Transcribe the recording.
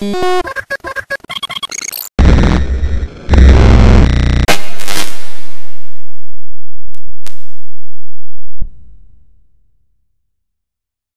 Música